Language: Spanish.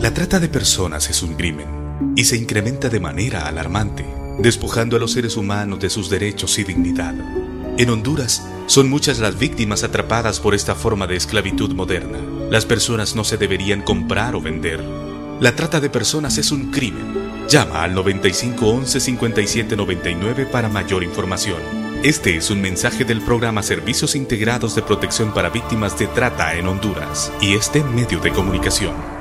La trata de personas es un crimen y se incrementa de manera alarmante, despojando a los seres humanos de sus derechos y dignidad. En Honduras son muchas las víctimas atrapadas por esta forma de esclavitud moderna. Las personas no se deberían comprar o vender. La trata de personas es un crimen. Llama al 95 11 57 99 para mayor información. Este es un mensaje del programa Servicios Integrados de Protección para Víctimas de Trata en Honduras y este medio de comunicación.